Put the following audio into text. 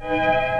Música